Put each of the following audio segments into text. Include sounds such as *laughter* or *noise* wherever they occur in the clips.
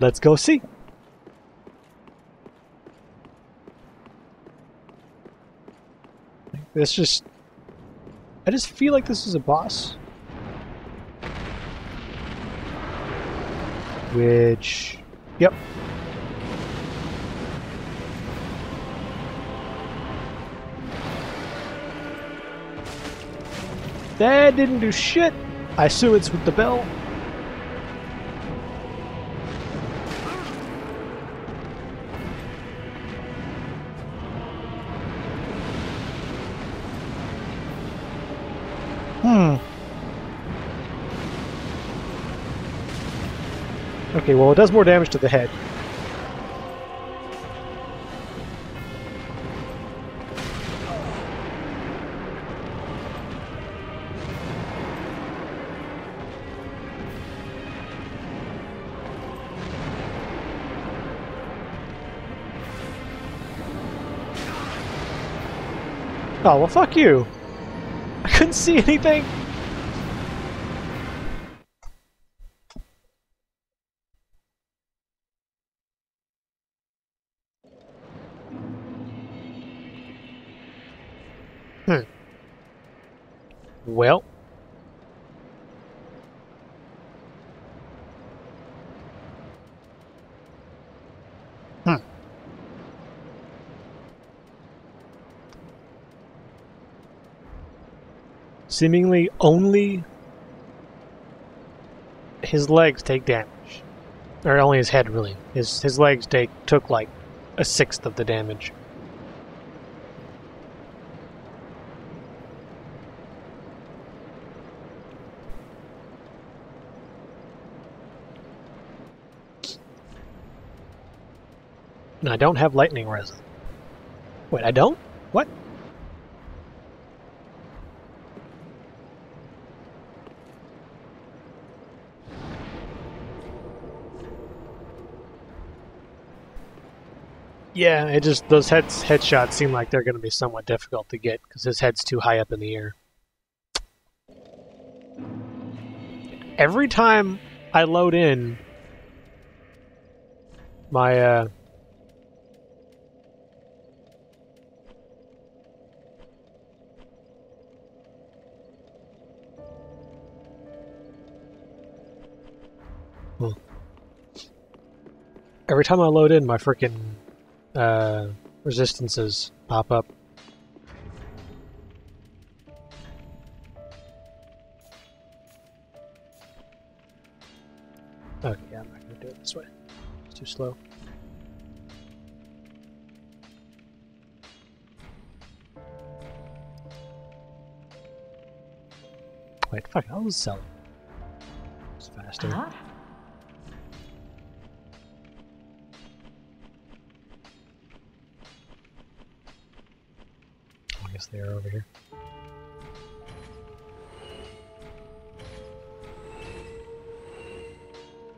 Let's go see. This just... I just feel like this is a boss. Which... Yep. That didn't do shit. I assume it's with the bell. Okay, well, it does more damage to the head. Oh, well, fuck you. *laughs* I couldn't see anything. Hmm. Well. Hmm. Seemingly only his legs take damage. Or only his head really. His his legs take took like a sixth of the damage. And I don't have lightning resin. Wait, I don't? What? Yeah, it just those heads headshots seem like they're going to be somewhat difficult to get because his head's too high up in the air. Every time I load in my uh, every time I load in, my freaking uh, resistances pop up. Okay, I'm not gonna do it this way. It's too slow. Wait, fuck, I'll sell it. It's faster. Ah, I guess they are over here.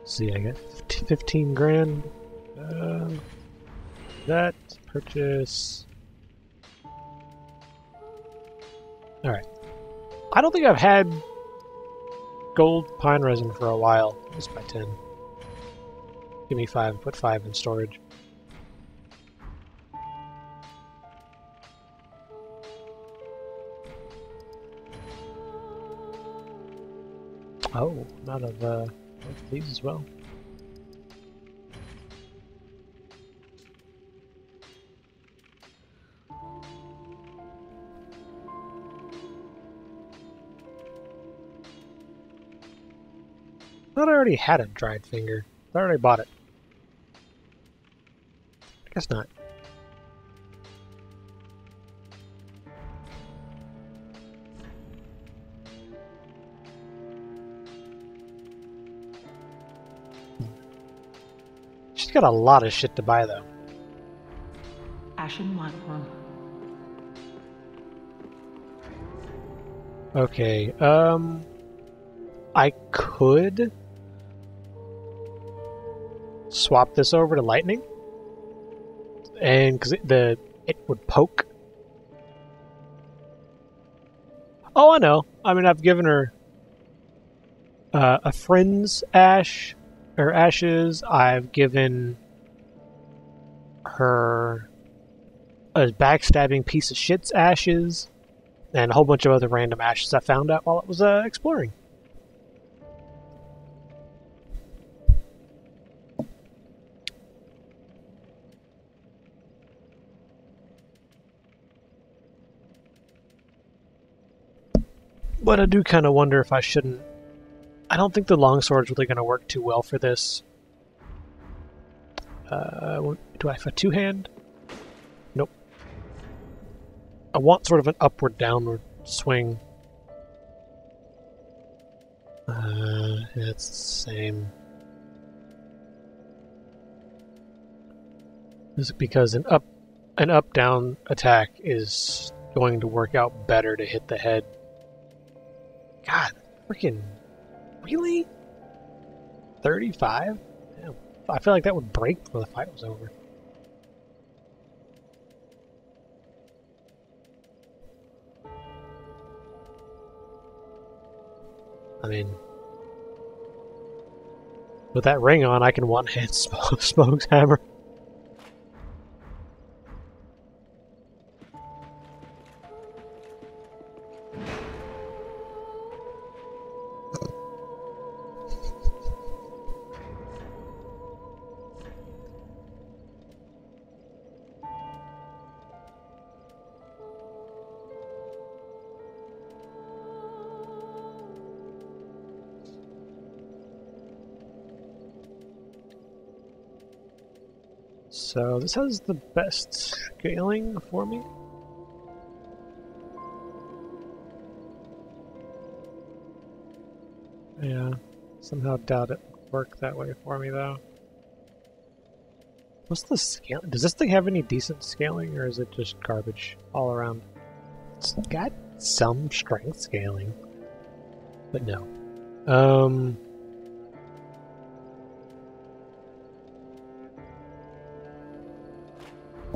see, I got 15 grand. Um, that purchase. Alright. I don't think I've had gold pine resin for a while. Just by 10. Give me 5, put 5 in storage. Oh, not of uh, these as well. Thought I already had a dried finger. I already bought it. I guess not. Got a lot of shit to buy though. Ashen One Okay, um I could swap this over to lightning. And cuz the it would poke. Oh, I know. I mean, I've given her uh, a friend's ash her ashes. I've given her a backstabbing piece of shit's ashes, and a whole bunch of other random ashes I found out while I was uh, exploring. But I do kind of wonder if I shouldn't. I don't think the longsword's really going to work too well for this. Uh, do I have a two hand? Nope. I want sort of an upward downward swing. Uh, it's the same. This is because an up an up down attack is going to work out better to hit the head God, freaking. Really? 35? Damn. I feel like that would break before the fight was over. I mean, with that ring on, I can one-hand *laughs* Smough's hammer. So this has the best scaling for me. Yeah, somehow doubt it work that way for me though. What's the scale? Does this thing have any decent scaling or is it just garbage all around? It's got some strength scaling, but no. Um,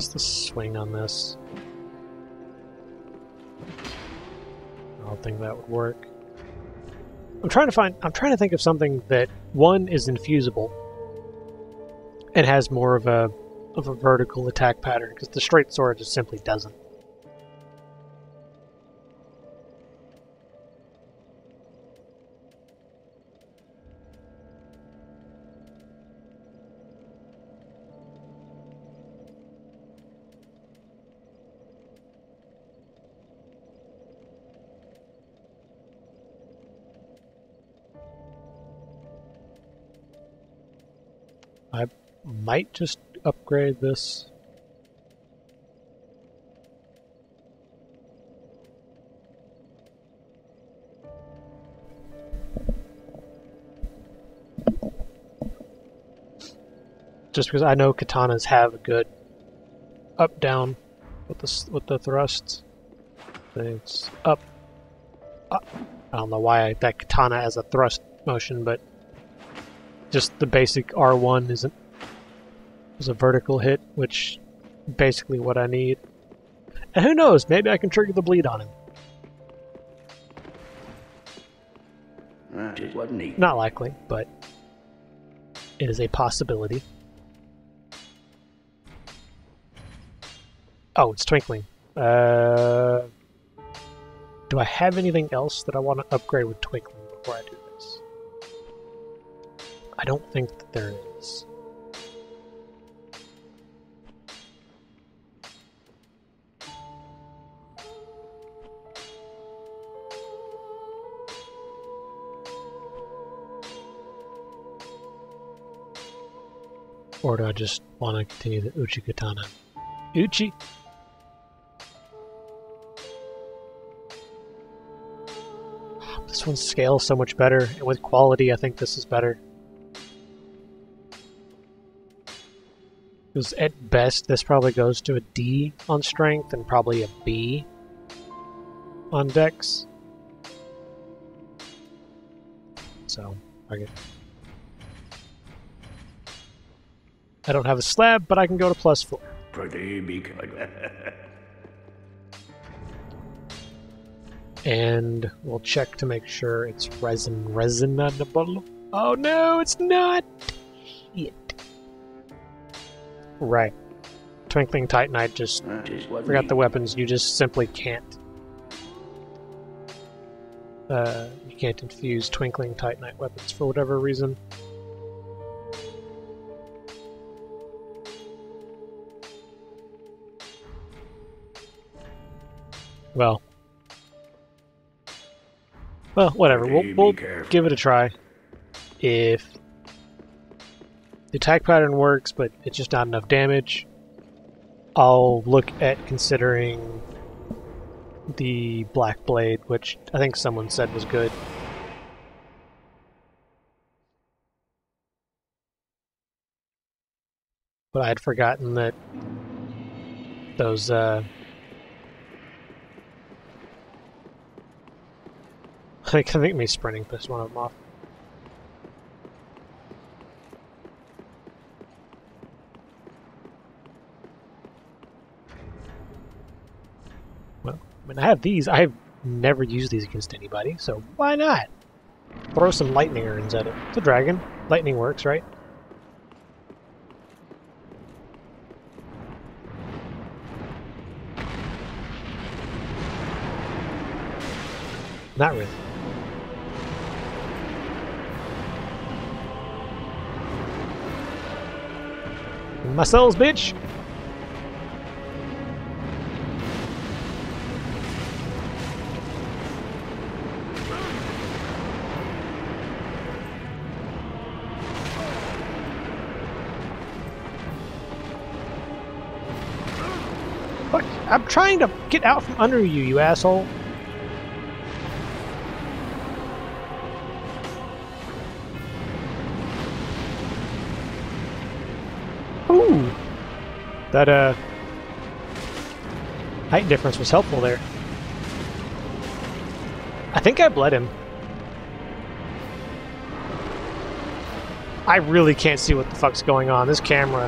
What's the swing on this? I don't think that would work. I'm trying to find I'm trying to think of something that one is infusible and has more of a of a vertical attack pattern because the straight sword just simply doesn't. Might just upgrade this. Just because I know katanas have a good up down with the with the thrusts. It's up, up. I don't know why I, that katana has a thrust motion, but just the basic R1 isn't is a vertical hit, which basically what I need. And who knows, maybe I can trigger the bleed on him. That wasn't. Not likely, but it is a possibility. Oh, it's twinkling. Uh, do I have anything else that I want to upgrade with twinkling before I do this? I don't think that there is. Or do I just want to continue the Uchigatana? Uchi! This one scales so much better, and with quality I think this is better. Because at best, this probably goes to a D on strength and probably a B on dex. So, I get. I don't have a slab, but I can go to plus four. Pretty big. *laughs* and we'll check to make sure it's resin resonable. Oh no, it's not! it. Right. Twinkling Titanite just forgot the weapons. You just simply can't. Uh, you can't infuse Twinkling Titanite weapons for whatever reason. Well. Well, whatever. We'll, we'll give it a try. If the attack pattern works, but it's just not enough damage, I'll look at considering the Black Blade, which I think someone said was good. But I had forgotten that those uh, I think me sprinting pissed one of them off. Well, mean, I have these. I've never used these against anybody, so why not? Throw some lightning urns at it. It's a dragon. Lightning works, right? Not really. My cells, bitch! Fuck, I'm trying to get out from under you, you asshole. That, uh... Height difference was helpful there. I think I bled him. I really can't see what the fuck's going on. This camera...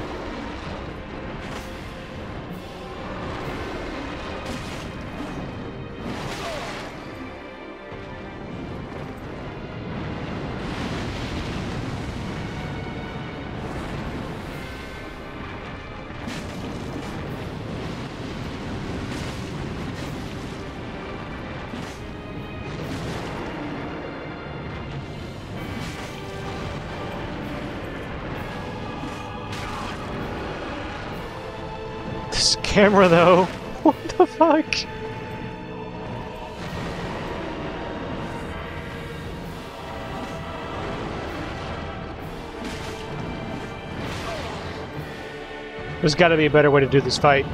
camera, though. *laughs* What the fuck? There's got to be a better way to do this fight.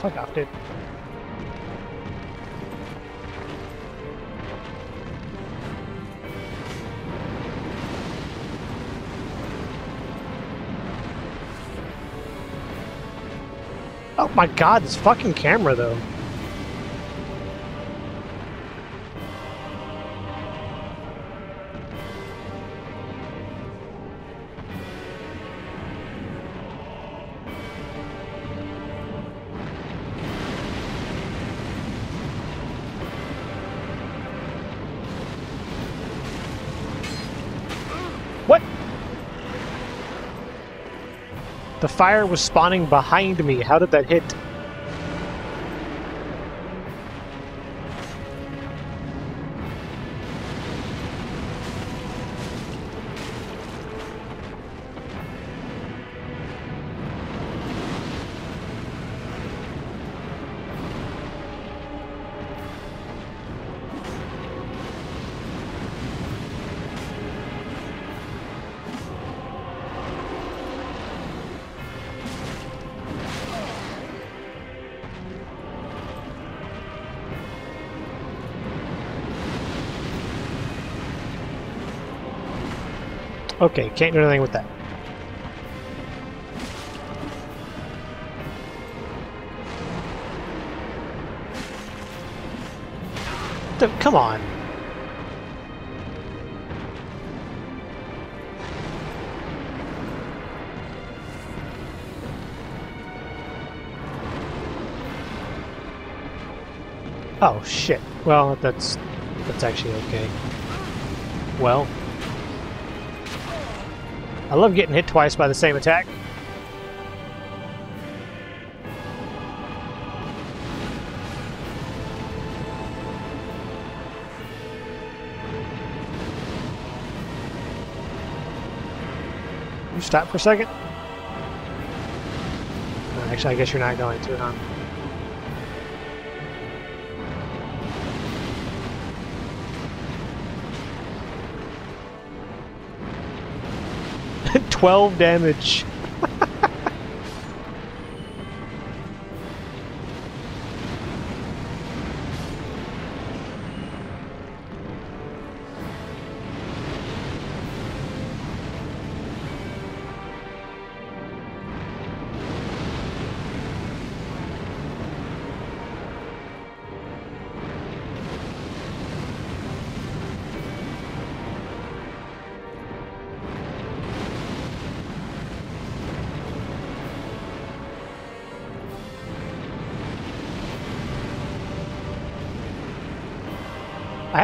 Fuck off, dude. Oh my god, this fucking camera though. Fire was spawning behind me. How did that hit? Okay, can't do anything with that. The, come on. Oh shit. Well, that's that's actually okay. Well, I love getting hit twice by the same attack. You stop for a second? Actually, I guess you're not going to, huh? Twelve damage.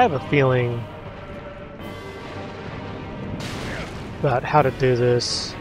Have a feeling about how to do this.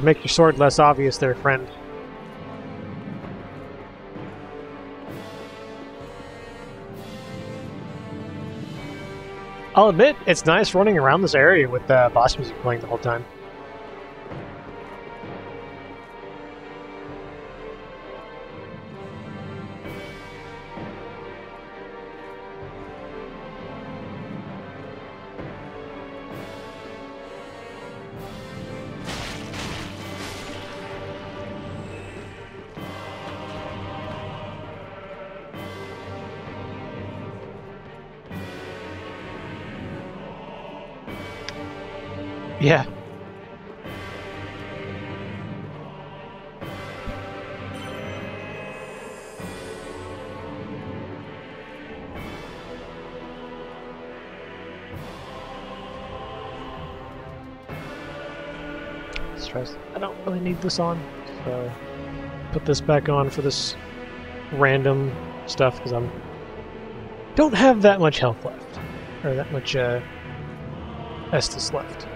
Should make your sword less obvious there, friend. I'll admit, it's nice running around this area with uh, boss music playing the whole time. Really need this on, so put this back on for this random stuff because I'm don't have that much health left or that much uh, Estus left.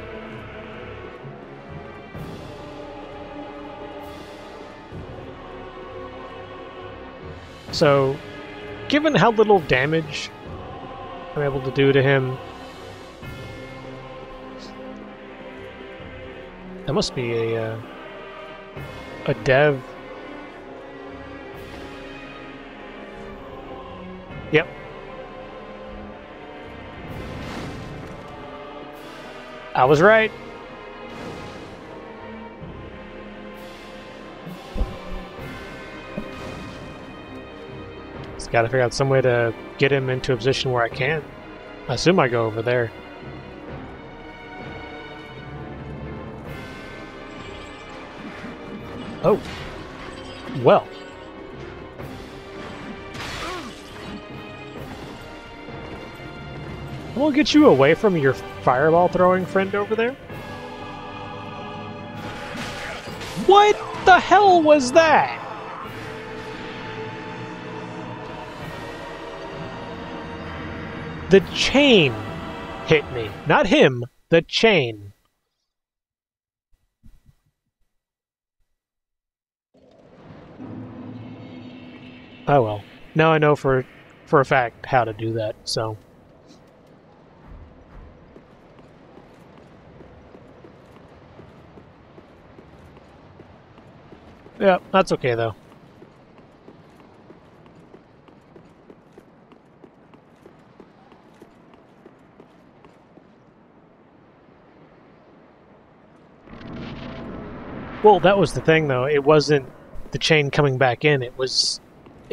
So, given how little damage I'm able to do to him, that must be a uh, a dev. Yep. I was right. Just gotta figure out some way to get him into a position where I can. I assume I go over there. Oh. Well. We'll get you away from your fireball throwing friend over there. What the hell was that? The chain hit me. Not him, the chain. Oh well. Now I know for for a fact how to do that, so. Yeah, that's okay though. Well, that was the thing though. It wasn't the chain coming back in. It was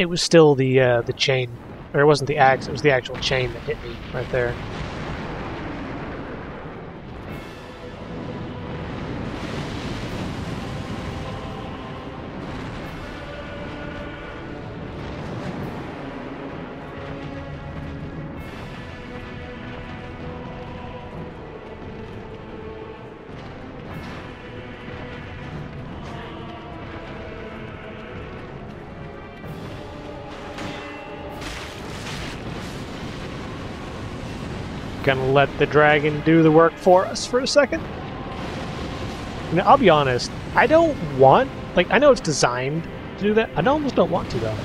it was still the uh, the chain, or it wasn't the axe. It was the actual chain that hit me right there. Gonna let the dragon do the work for us for a second. Now, I'll be honest, I don't want, like, I know it's designed to do that. I almost don't want to, though.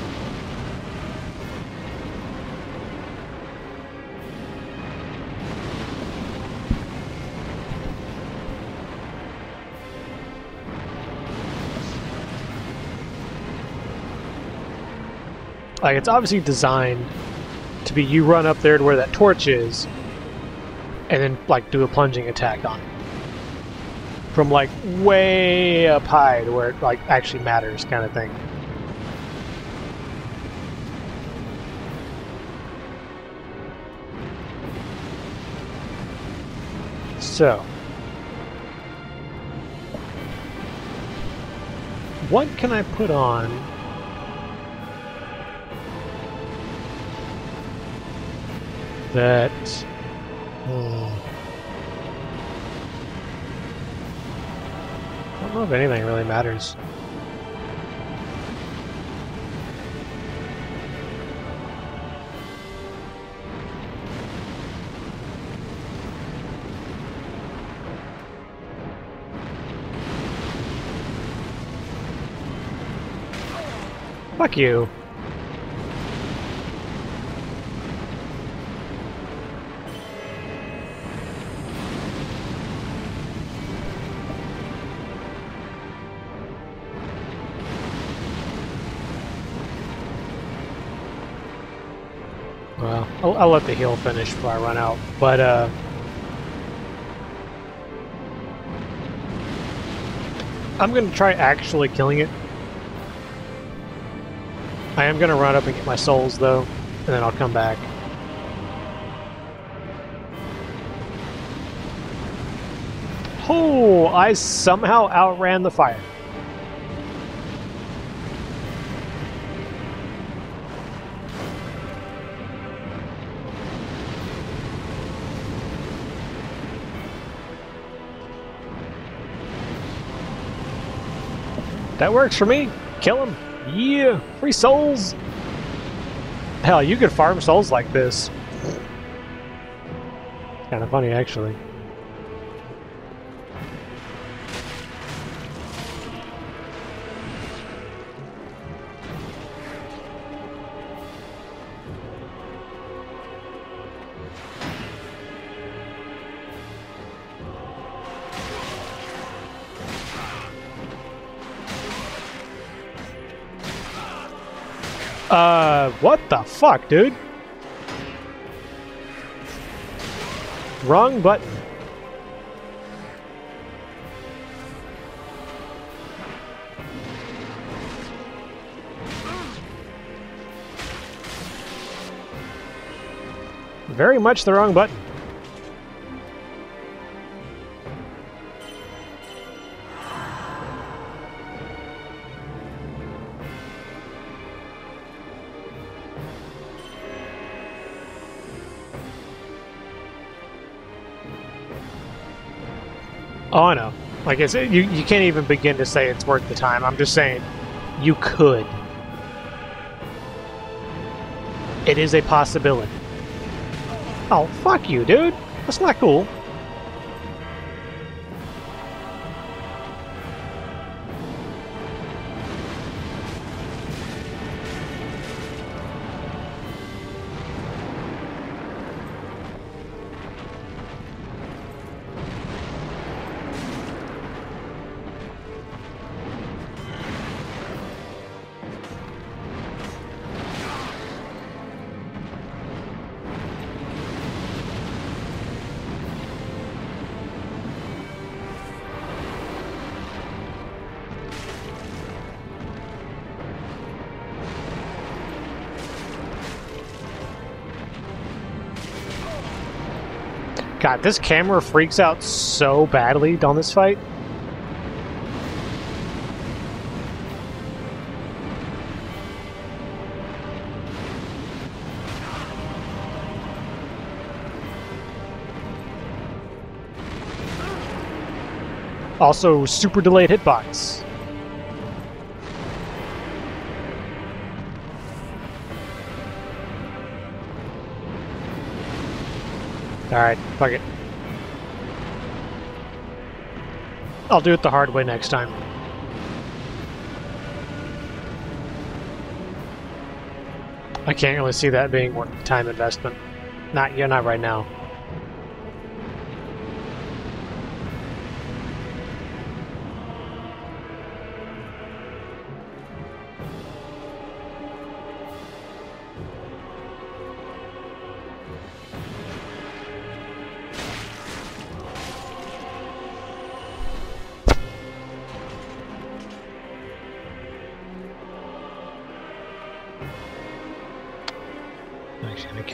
Like, it's obviously designed to be you run up there to where that torch is, and then like do a plunging attack on it. From like way up high to where it like actually matters kind of thing. So, what can I put on? That Hmm. I don't know if anything really matters. Fuck you. I'll, let the heal finish before I run out. But, uh... I'm going to try actually killing it. I am going to run up and get my souls, though, and then I'll come back. Oh, I somehow outran the fire. That works for me. Kill him. Yeah, free souls. Hell, you could farm souls like this. Kind of funny, actually. Uh, what the fuck, dude? Wrong button. Very much the wrong button. Oh, I know. Like it's you, you can't even begin to say it's worth the time. I'm just saying you could. It is a possibility. Oh, fuck you, dude. That's not cool. God, this camera freaks out so badly on this fight. Also, super delayed hitbox. Alright, fuck it. I'll do it the hard way next time. I can't really see that being worth the time investment. Not, yeah, not right now.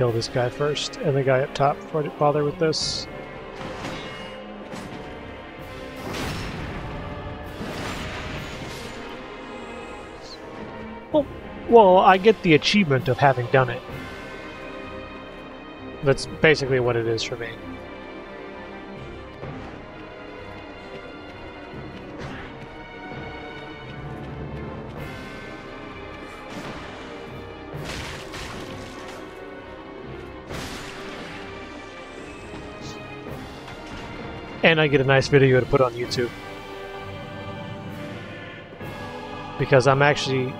Kill this guy first, and the guy up top before I bother with this. Well, well, I get the achievement of having done it. That's basically what it is for me. And I get a nice video to put on YouTube. Because I'm actually.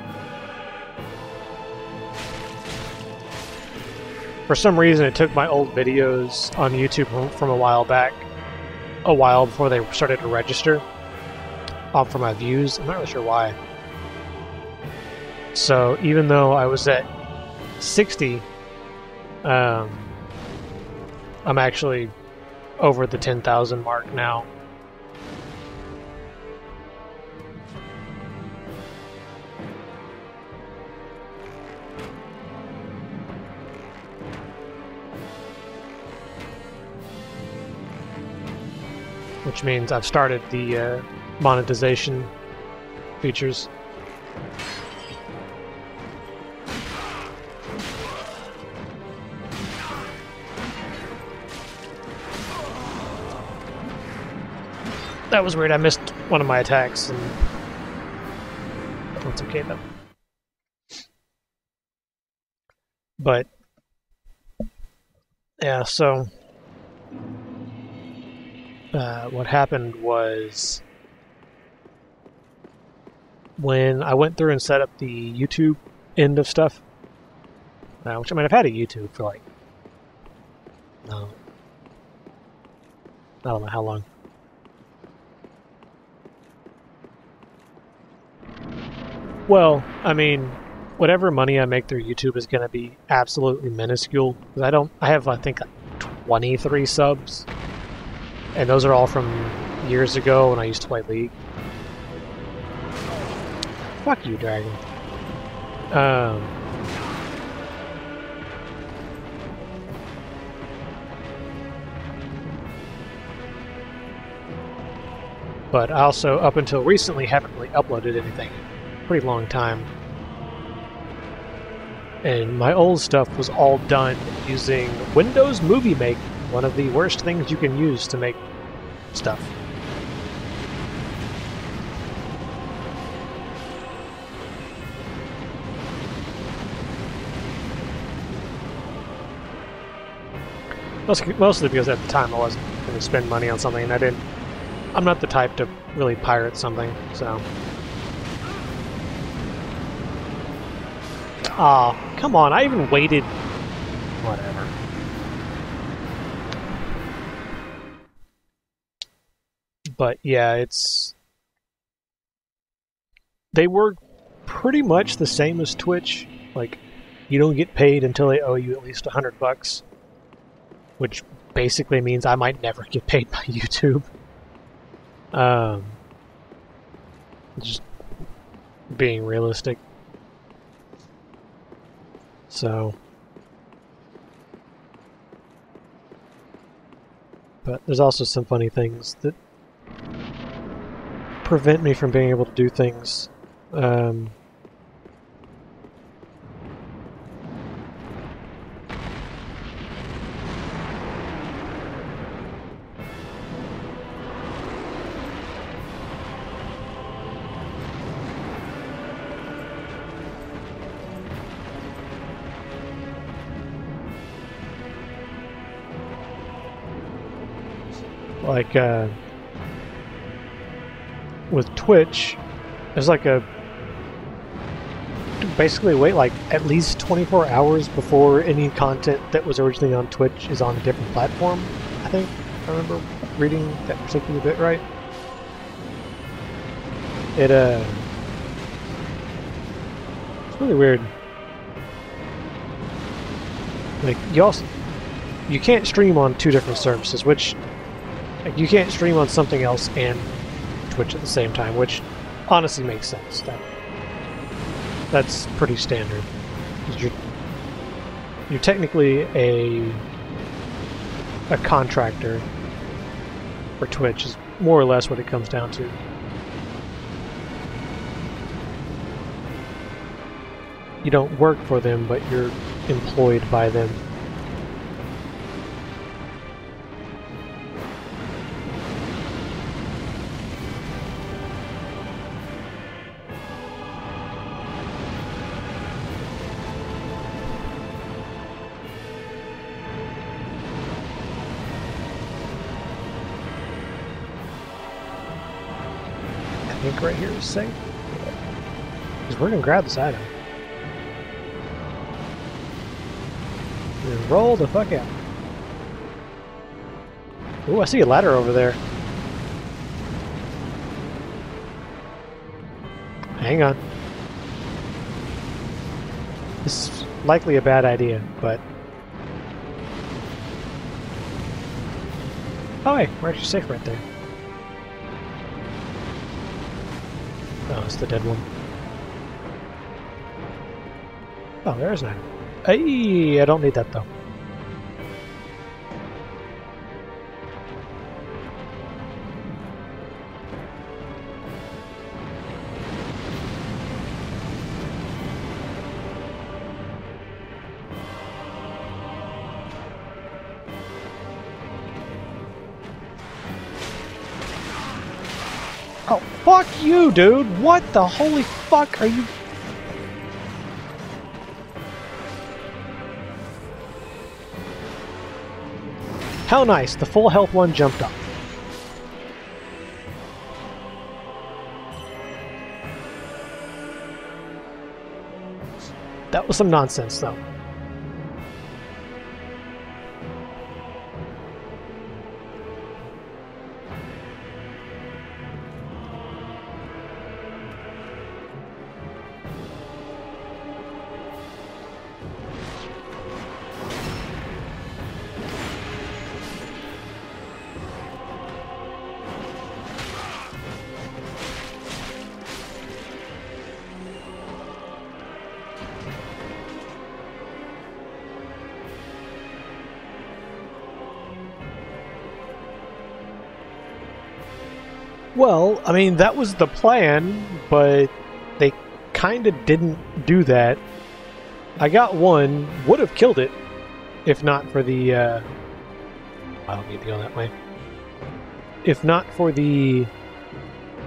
For some reason, it took my old videos on YouTube from, a while back, a while before they started to register um, for my views. I'm not really sure why. So even though I was at 60, um, I'm actually over the 10,000 mark now. Which means I've started the uh, monetization features. That was weird. I missed one of my attacks, and that's okay though. But yeah, so uh, what happened was when I went through and set up the YouTube end of stuff, uh, which I mean I've had a YouTube for like no, I don't know how long. Well, I mean, whatever money I make through YouTube is going to be absolutely minuscule. I don't. I have I think 23 subs, and those are all from years ago when I used to play League. Fuck you, Dragon. Um. But I also, up until recently, haven't really uploaded anything. Pretty long time. And my old stuff was all done using Windows Movie Maker, one of the worst things you can use to make stuff. Mostly, because at the time I wasn't going to spend money on something, and I didn't. I'm not the type to really pirate something, so. Oh, come on! I even waited. Whatever. But yeah, it's. They work pretty much the same as Twitch. Like, you don't get paid until they owe you at least a hundred bucks which basically means I might never get paid by *laughs* YouTube. Um, just being realistic. So, but there's also some funny things that prevent me from being able to do things. Um, like uh, with Twitch, there's like a basically wait like at least 24 hours before any content that was originally on Twitch is on a different platform. I think I remember reading that particular bit right. It uh, it's really weird. Like you also you can't stream on two different services, which you can't stream on something else and Twitch at the same time, which honestly makes sense. That that's pretty standard. You're you're technically a a contractor for Twitch is more or less what it comes down to. You don't work for them, but you're employed by them. Right here is safe. Because we're going to grab this item. Roll the fuck out. Ooh, I see a ladder over there. Hang on. This is likely a bad idea, but... Oh hey, we're actually safe right there. Oh, it's the dead one. Oh, there's an Hey, I don't need that though. You, dude! What the holy fuck are you... How nice, the full health one jumped up. That was some nonsense, though. Well, I mean, that was the plan, but they kind of didn't do that. I got one, would have killed it if not for the. Uh, I don't need to go that way. If not for the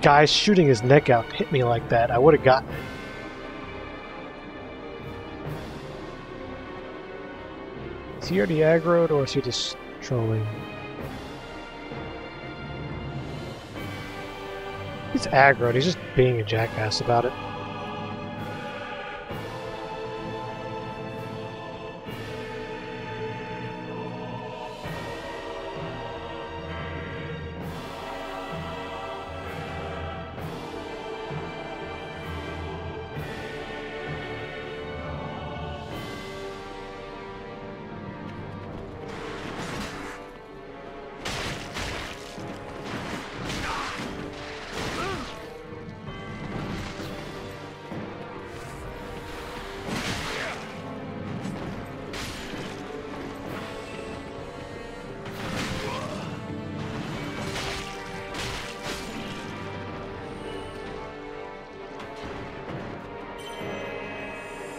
guy shooting his neck out hit me like that, I would have gotten it. Is he already aggroed or is he just trolling? He's aggroed, he's just being a jackass about it.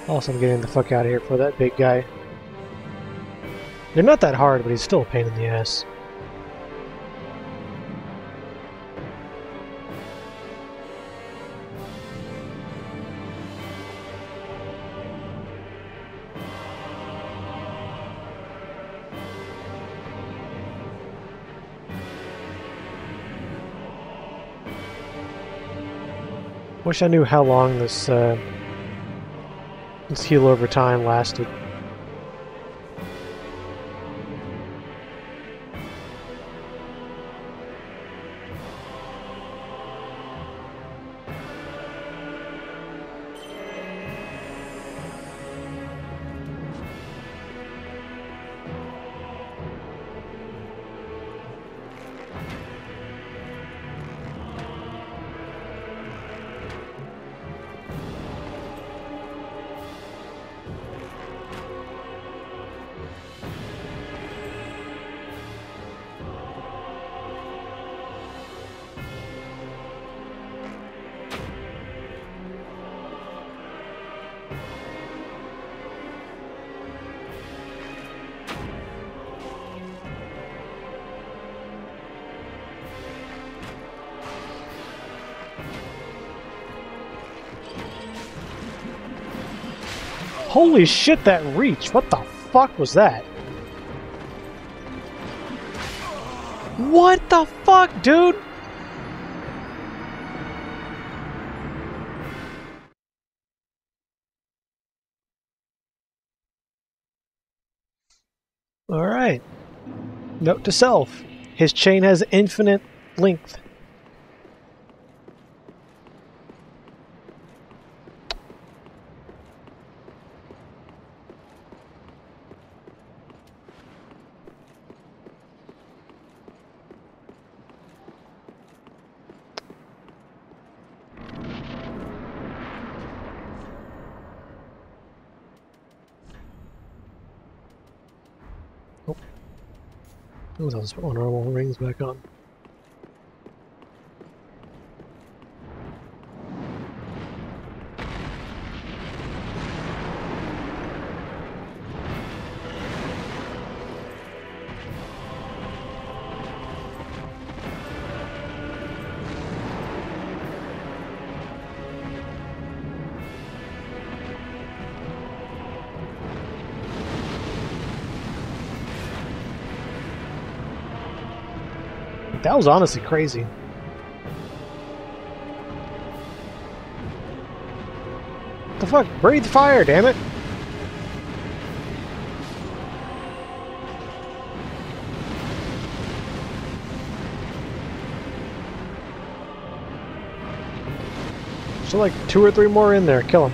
Also, I'm getting the fuck out of here for that big guy. They're not that hard, but he's still a pain in the ass. Wish I knew how long this uh, this heal over time lasted. Holy shit, that reach! What the fuck was that? What the fuck, dude? Alright. Note to self. His chain has infinite length. Put my rings back on. That was honestly crazy. What the fuck? Breathe fire, damn it! So like two or three more in there. Kill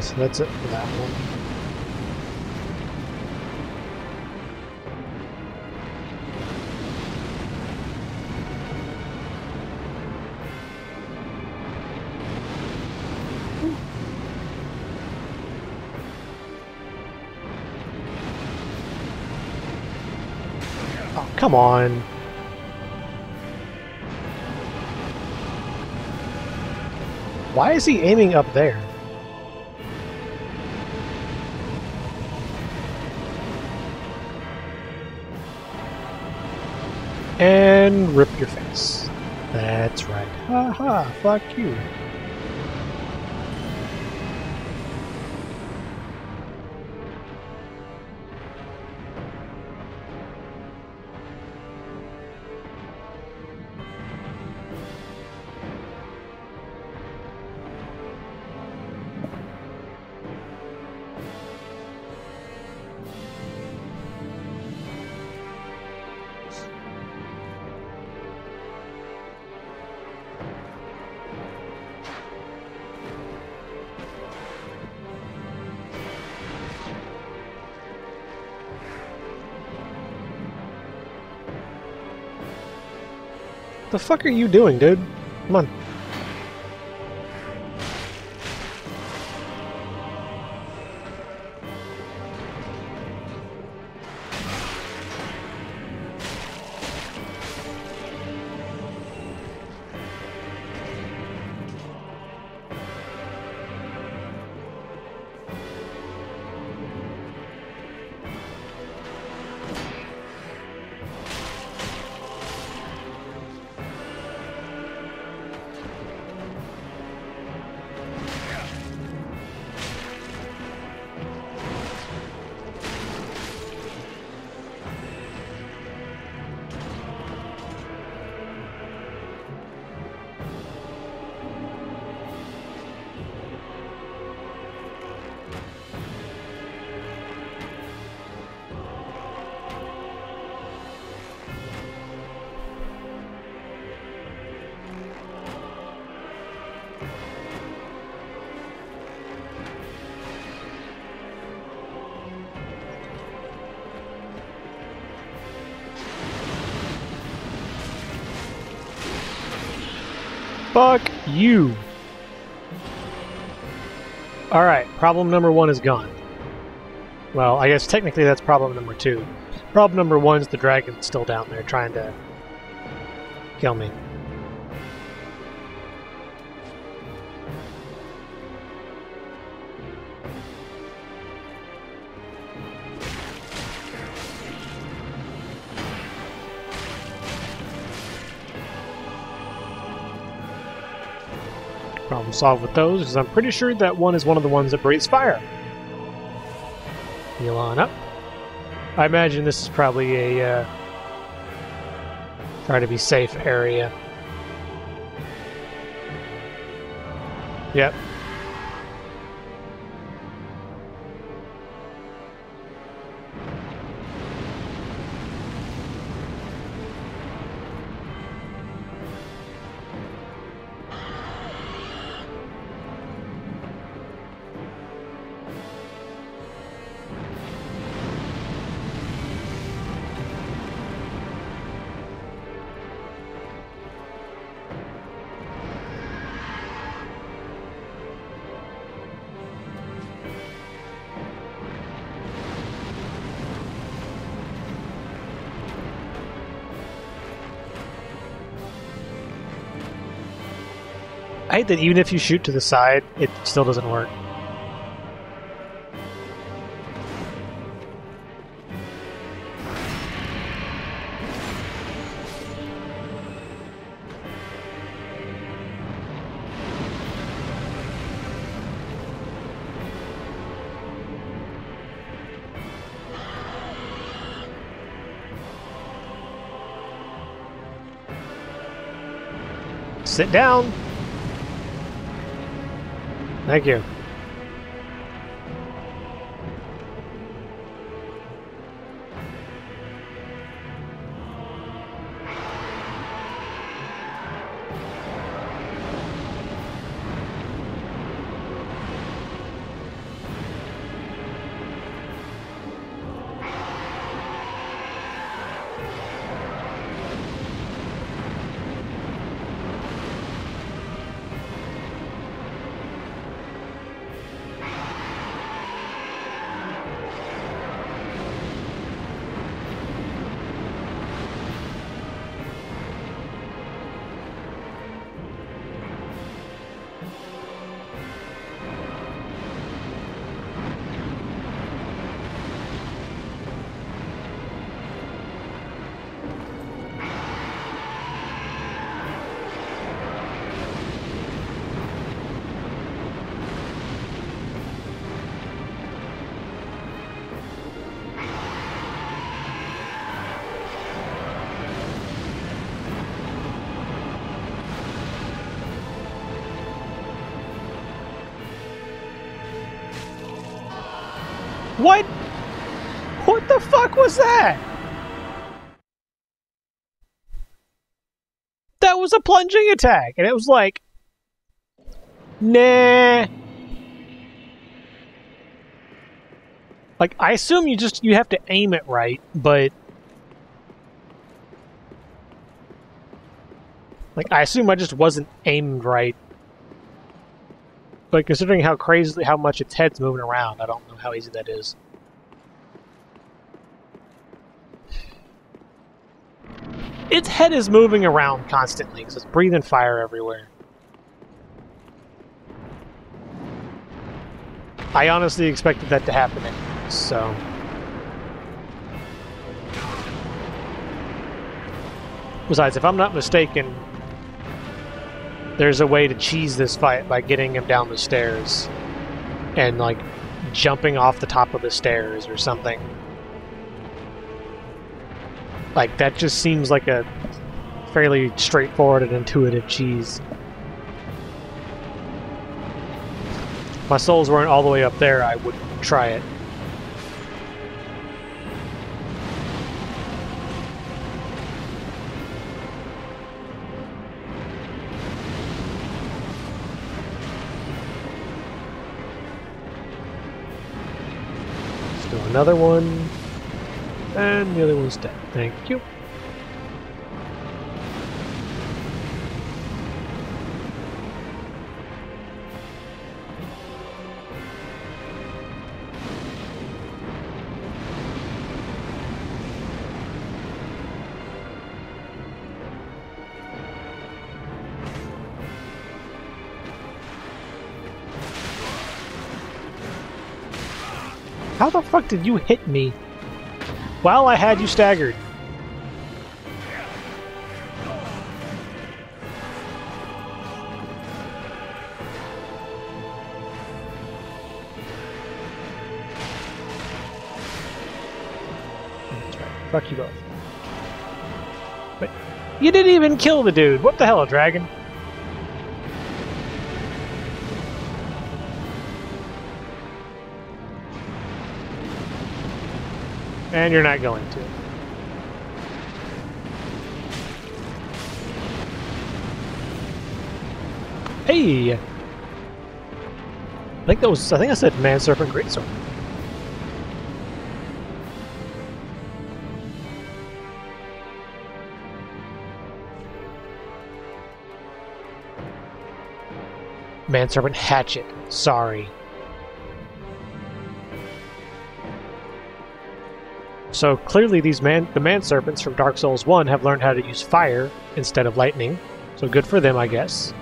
Okay, so that's it for that one. Oh, come on. Why is he aiming up there? And rip your face. That's right. Ha ha, fuck you. The fuck are you doing, dude? Come on. Fuck you. Alright, problem number one is gone. Well, I guess technically that's problem number two. Problem number one is the dragon's still down there trying to kill me. Problem solved with those, because I'm pretty sure that one is one of the ones that breathes fire. Heal on up. I imagine this is probably a uh, try to be safe area. Yep. That even if you shoot to the side, it still doesn't work. Sit down. Thank you. Fuck was that? That was a plunging attack, and it was like, nah. Like, I assume you just, you have to aim it right, but... Like, I assume I just wasn't aimed right. But considering how crazy, how much its head's moving around, I don't know how easy that is. Its head is moving around constantly because it's breathing fire everywhere. I honestly expected that to happen anyway, so... Besides, if I'm not mistaken, there's a way to cheese this fight by getting him down the stairs and, like, jumping off the top of the stairs or something. Like, that just seems like a fairly straightforward and intuitive cheese. My souls weren't all the way up there, I would try it. Another one. And the other one's dead. Thank you. How the fuck did you hit me? While I had you staggered. Fuck you both. But you didn't even kill the dude. What the hell, a dragon? And you're not going to. Hey! I think that was, I think I said Man Serpent Greatsword. Manserpent Hatchet. Sorry. So clearly these man the man serpents from Dark Souls 1 have learned how to use fire instead of lightning. So good for them, I guess.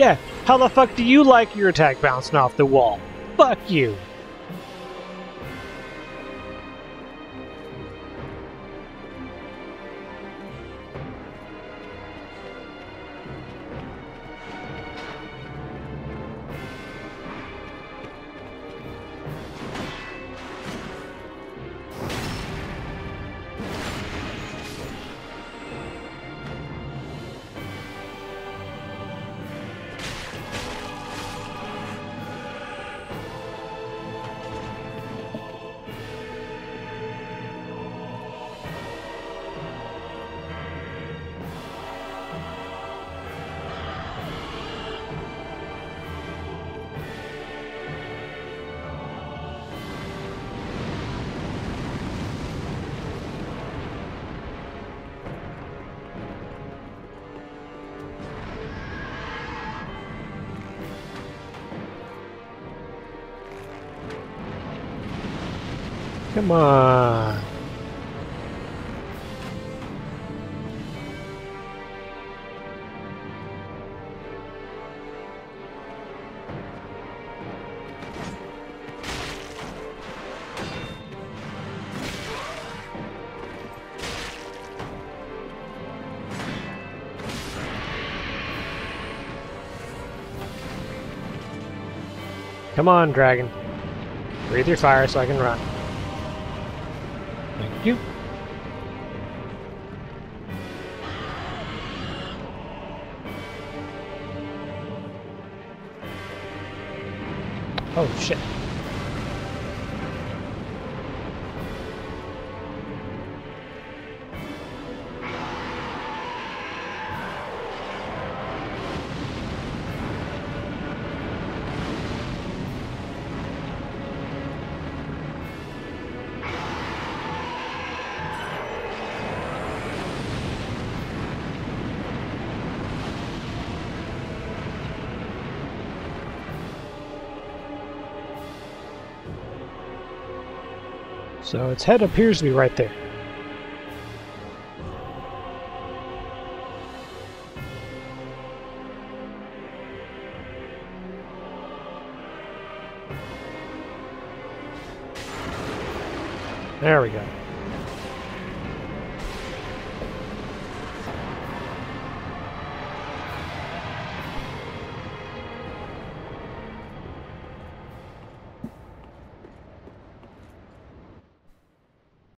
Yeah, how the fuck do you like your attack bouncing off the wall? Fuck you. Come on. Come on, dragon. Breathe your fire so I can run. Oh shit. So its head appears to be right there. There we go.